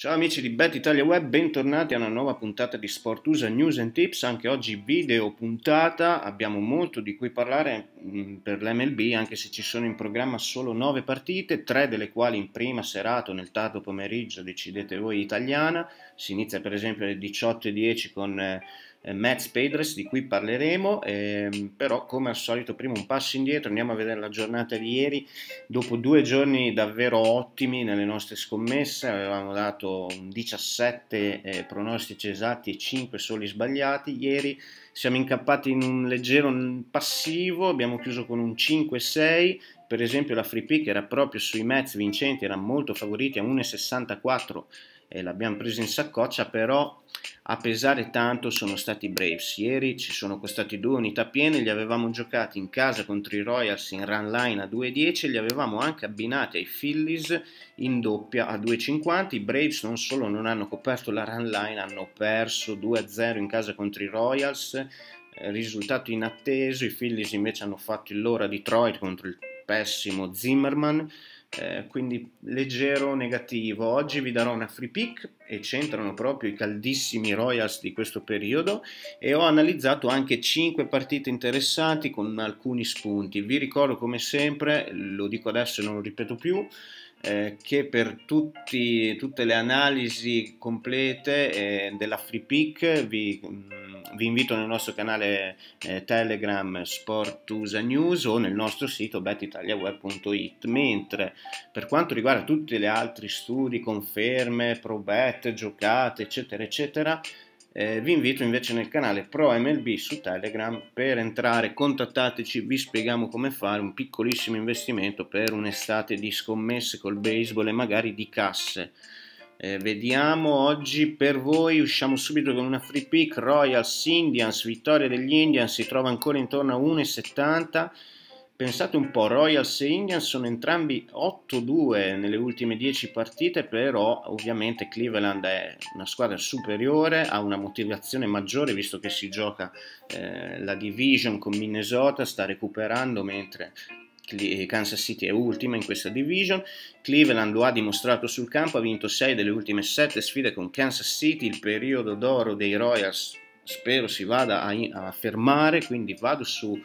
Ciao amici di Bet Italia Web, bentornati a una nuova puntata di Sport USA News and Tips, anche oggi video puntata, abbiamo molto di cui parlare mm, per l'MLB anche se ci sono in programma solo 9 partite, tre delle quali in prima serata o nel tardo pomeriggio, decidete voi italiana, si inizia per esempio alle 18.10 con eh, Matt Spadres di cui parleremo, ehm, però come al solito prima un passo indietro, andiamo a vedere la giornata di ieri, dopo due giorni davvero ottimi nelle nostre scommesse, avevamo dato 17 eh, pronostici esatti e 5 soli sbagliati, ieri siamo incappati in un leggero passivo, abbiamo chiuso con un 5-6, per esempio la free pick era proprio sui Mets vincenti, erano molto favoriti a 1,64 e l'abbiamo preso in saccoccia, però a pesare tanto sono stati i Braves. Ieri ci sono costati due unità piene, li avevamo giocati in casa contro i Royals in run line a 2,10 e li avevamo anche abbinati ai Phillies in doppia a 2,50. I Braves non solo non hanno coperto la run line, hanno perso 2-0 in casa contro i Royals, eh, risultato inatteso. I Phillies invece hanno fatto il loro a Detroit contro il pessimo Zimmerman eh, quindi leggero negativo. Oggi vi darò una free pick e c'entrano proprio i caldissimi Royals di questo periodo e ho analizzato anche 5 partite interessanti con alcuni spunti. Vi ricordo come sempre, lo dico adesso e non lo ripeto più, eh, che per tutti, tutte le analisi complete eh, della free pick vi, mm, vi, invito nel nostro canale eh, Telegram Sportusa News o nel nostro sito betitaliaweb.it mentre per quanto riguarda tutti gli altri studi, conferme, probette, giocate eccetera eccetera eh, vi invito invece nel canale Pro MLB su Telegram per entrare, contattateci, vi spieghiamo come fare un piccolissimo investimento per un'estate di scommesse col baseball e magari di casse. Eh, vediamo oggi per voi, usciamo subito con una free pick, Royals Indians, vittoria degli Indians, si trova ancora intorno a 1,70 Pensate un po', Royals e Indians sono entrambi 8-2 nelle ultime 10 partite, però ovviamente Cleveland è una squadra superiore, ha una motivazione maggiore visto che si gioca eh, la division con Minnesota, sta recuperando mentre Kansas City è ultima in questa division. Cleveland lo ha dimostrato sul campo, ha vinto 6 delle ultime 7 sfide con Kansas City, il periodo d'oro dei Royals spero si vada a, a fermare, quindi vado su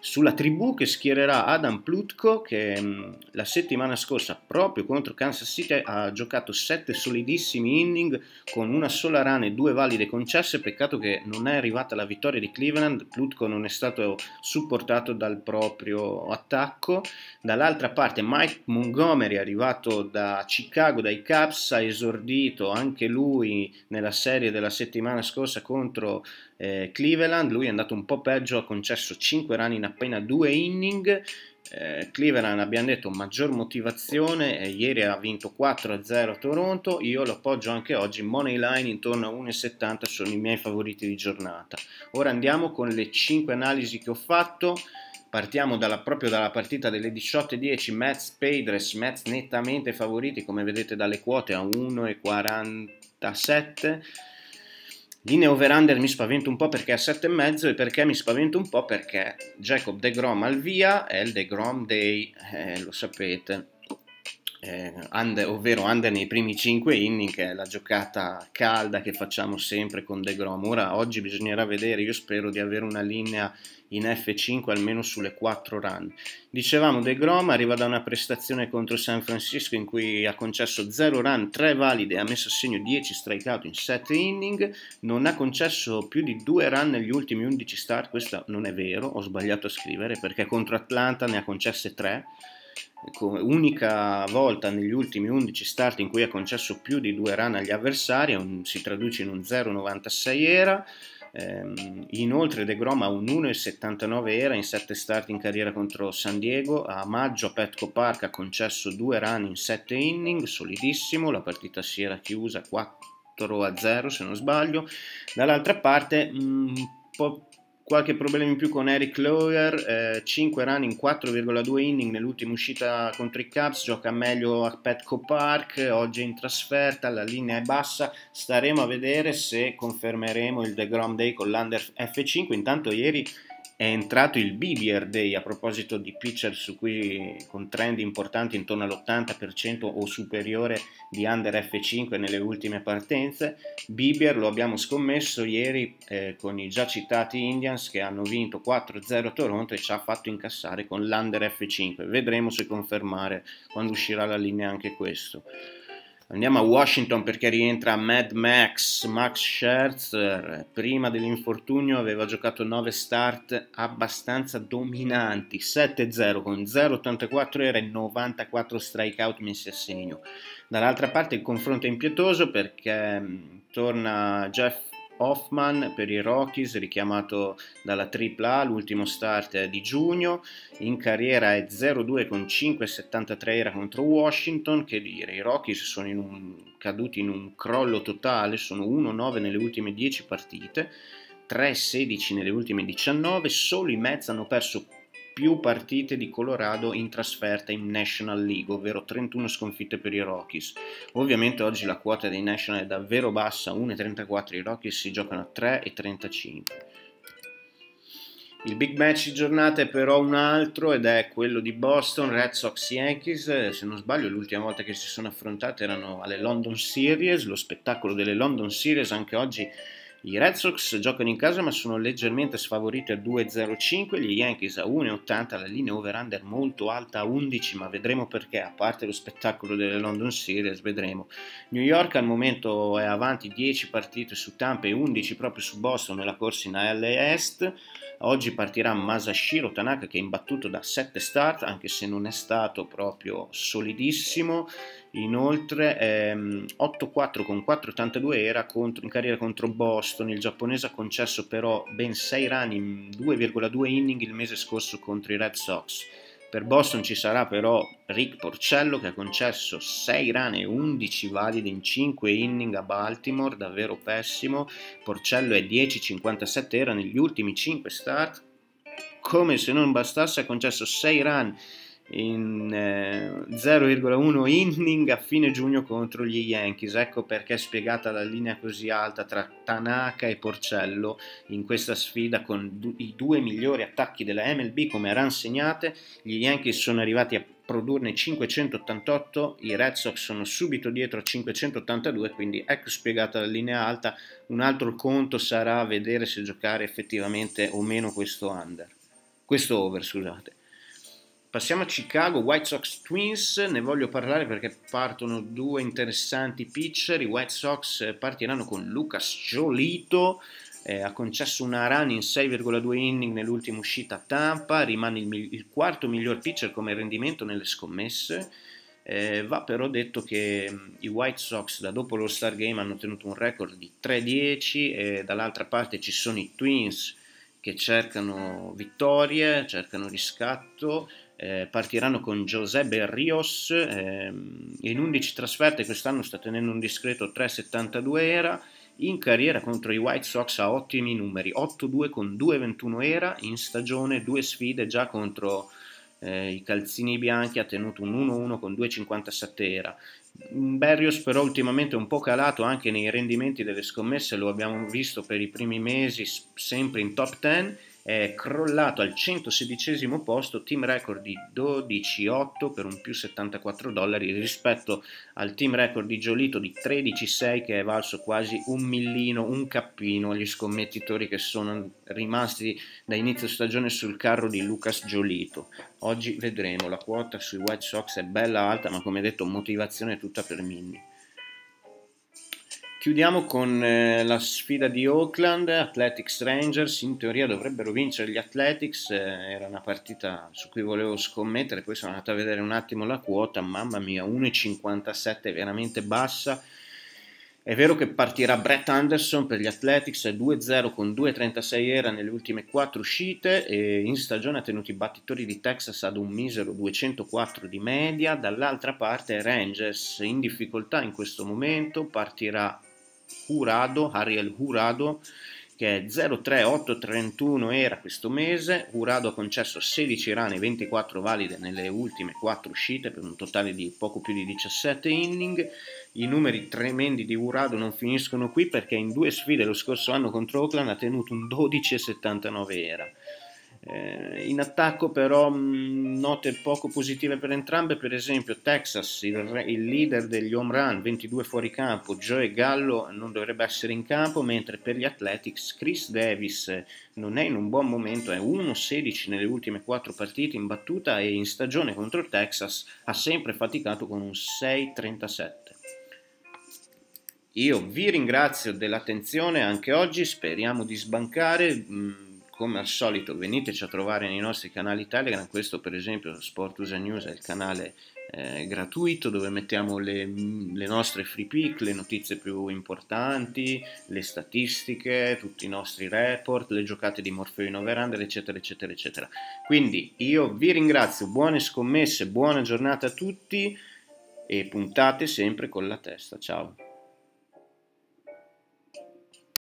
sulla tribù che schiererà Adam Plutko che mh, mm, la settimana scorsa proprio contro Kansas City ha giocato sette solidissimi inning con una sola run e due valide concesse. Peccato che non è arrivata la vittoria di Cleveland. Plutko non è stato supportato dal proprio attacco. Dall'altra parte Mike Montgomery arrivato da Chicago dai Cubs ha esordito anche lui nella serie della settimana scorsa contro eh, Cleveland, lui è andato un po' peggio, ha concesso 5 run in appena 2 inning. Eh, Cleveland abbiamo detto maggior motivazione, eh, ieri ha vinto 4-0 a Toronto, io lo appoggio anche oggi, money line intorno a 1,70 sono i miei favoriti di giornata. Ora andiamo con le 5 analisi che ho fatto, partiamo dalla, proprio dalla partita delle 18.10, Mets Padres, Mets nettamente favoriti come vedete dalle quote a 1,47 Linea over-under mi spavento un po' perché è a 7,5 e perché mi spavento un po' perché Jacob De Grom al via è il De Grom Day, eh, lo sapete, eh, under, ovvero under nei primi 5 inning, che è la giocata calda che facciamo sempre con De Grom. Ora, oggi bisognerà vedere, io spero di avere una linea in F5 almeno sulle 4 run. Dicevamo De Grom arriva da una prestazione contro San Francisco in cui ha concesso 0 run, 3 valide ha messo a segno 10 strikeout in 7 inning, non ha concesso più di 2 run negli ultimi 11 start, questo non è vero, ho sbagliato a scrivere perché contro Atlanta ne ha concesse 3 unica volta negli ultimi 11 start in cui ha concesso più di due run agli avversari, un, si traduce in un 0,96 era. Ehm, inoltre De Grom ha un 1,79 era in 7 start in carriera contro San Diego. A maggio Petco Park ha concesso due run in 7 inning, solidissimo. La partita si era chiusa 4 a 0 se non sbaglio. Dall'altra parte un po' qualche problema in più con Eric Lawyer, eh, 5 run in 4,2 inning nell'ultima uscita contro i Cubs, gioca meglio a Petco Park, oggi è in trasferta, la linea è bassa, staremo a vedere se confermeremo il The Grom Day con l'Under F5, intanto ieri è entrato il BBR Day a proposito di pitcher su cui con trend importanti intorno all'80% o superiore di under F5 nelle ultime partenze. BBR lo abbiamo scommesso ieri eh, con i già citati Indians che hanno vinto 4-0 a Toronto e ci ha fatto incassare con l'under F5. Vedremo se confermare quando uscirà la linea anche questo. Andiamo a Washington perché rientra Mad Max, Max Scherzer, prima dell'infortunio aveva giocato 9 start abbastanza dominanti, 7-0 con 0,84 era e 94 strikeout messi a segno. Dall'altra parte il confronto è impietoso perché mm, torna Jeff Hoffman per i Rockies, richiamato dalla AAA, l'ultimo start di giugno, in carriera è 0-2 con 5,73 era contro Washington, che dire, i Rockies sono in un, caduti in un crollo totale, sono 1-9 nelle ultime 10 partite, 3-16 nelle ultime 19, solo i Mets hanno perso più partite di Colorado in trasferta in National League, ovvero 31 sconfitte per i Rockies. Ovviamente oggi la quota dei National è davvero bassa, 1,34, i Rockies si giocano a 3,35. Il big match di giornata è però un altro ed è quello di Boston, Red Sox Yankees. Se non sbaglio, l'ultima volta che si sono affrontate erano alle London Series, lo spettacolo delle London Series anche oggi i Red Sox giocano in casa ma sono leggermente sfavoriti a 2,05, gli Yankees a 1,80, la linea over-under molto alta a 11 ma vedremo perché, a parte lo spettacolo delle London Series, vedremo. New York al momento è avanti 10 partite su Tampa e 11 proprio su Boston nella corsa in AL Est, Oggi partirà Masashiro Tanaka che è imbattuto da 7 start, anche se non è stato proprio solidissimo. Inoltre ehm, 8-4 con 4-82 era contro, in carriera contro Boston. Il giapponese ha concesso però ben 6 run in 2,2 inning il mese scorso contro i Red Sox. Per Boston ci sarà però Rick Porcello che ha concesso 6 run e 11 valide in 5 inning a Baltimore, davvero pessimo. Porcello è 10,57 era negli ultimi 5 start. Come se non bastasse ha concesso 6 run in eh, 0,1 inning a fine giugno contro gli Yankees. Ecco perché è spiegata la linea così alta tra Tanaka e Porcello in questa sfida con du- i due migliori attacchi della MLB come run segnate. Gli Yankees sono arrivati a produrne 588, i Red Sox sono subito dietro a 582, quindi ecco spiegata la linea alta. Un altro conto sarà vedere se giocare effettivamente o meno questo under. Questo over, scusate. Passiamo a Chicago, White Sox Twins, ne voglio parlare perché partono due interessanti pitcher, i White Sox partiranno con Lucas Giolito, eh, ha concesso una run in 6,2 inning nell'ultima uscita a Tampa, rimane il, il quarto miglior pitcher come rendimento nelle scommesse, eh, va però detto che mh, i White Sox da dopo lo Star Game hanno ottenuto un record di 3-10 e dall'altra parte ci sono i Twins che cercano vittorie, cercano riscatto, eh, partiranno con Giuseppe Rios, eh, in 11 trasferte quest'anno sta tenendo un discreto 3,72 era, in carriera contro i White Sox ha ottimi numeri, 8-2 con 2,21 era, in stagione due sfide già contro eh, i calzini bianchi ha tenuto un 1-1 con 2,57 era. Berrios però ultimamente è un po' calato anche nei rendimenti delle scommesse, lo abbiamo visto per i primi mesi sempre in top 10 è crollato al 116 posto, team record di 12,8 per un più 74 dollari rispetto al team record di Giolito di 13,6 che è valso quasi un millino, un cappino agli scommettitori che sono rimasti da inizio stagione sul carro di Lucas Giolito. Oggi vedremo, la quota sui White Sox è bella alta ma come detto motivazione tutta per Minnie. Chiudiamo con eh, la sfida di Oakland, Athletics Rangers, in teoria dovrebbero vincere gli Athletics, eh, era una partita su cui volevo scommettere, poi sono andato a vedere un attimo la quota, mamma mia, 1,57 veramente bassa. È vero che partirà Brett Anderson per gli Athletics, 2-0 con 2,36 era nelle ultime 4 uscite e in stagione ha tenuto i battitori di Texas ad un misero 204 di media. Dall'altra parte Rangers in difficoltà in questo momento, partirà Jurado, Ariel Jurado, che è 03831 era questo mese. Jurado ha concesso 16 rane e 24 valide nelle ultime 4 uscite per un totale di poco più di 17 inning. I numeri tremendi di Jurado non finiscono qui perché in due sfide lo scorso anno contro Oakland ha tenuto un 12,79 era. Eh, in attacco però mh, note poco positive per entrambe, per esempio Texas, il, il, leader degli home run, 22 fuori campo, Joe Gallo non dovrebbe essere in campo, mentre per gli Athletics Chris Davis non è in un buon momento, è 1-16 nelle ultime 4 partite in battuta e in stagione contro il Texas ha sempre faticato con un 6-37. Io vi ringrazio dell'attenzione anche oggi, speriamo di sbancare. Mh, come al solito veniteci a trovare nei nostri canali Telegram, questo per esempio Sport USA News è il canale eh, gratuito dove mettiamo le, le, nostre free pick, le notizie più importanti, le statistiche, tutti i nostri report, le giocate di Morfeo in over eccetera eccetera eccetera. Quindi io vi ringrazio, buone scommesse, buona giornata a tutti e puntate sempre con la testa, ciao!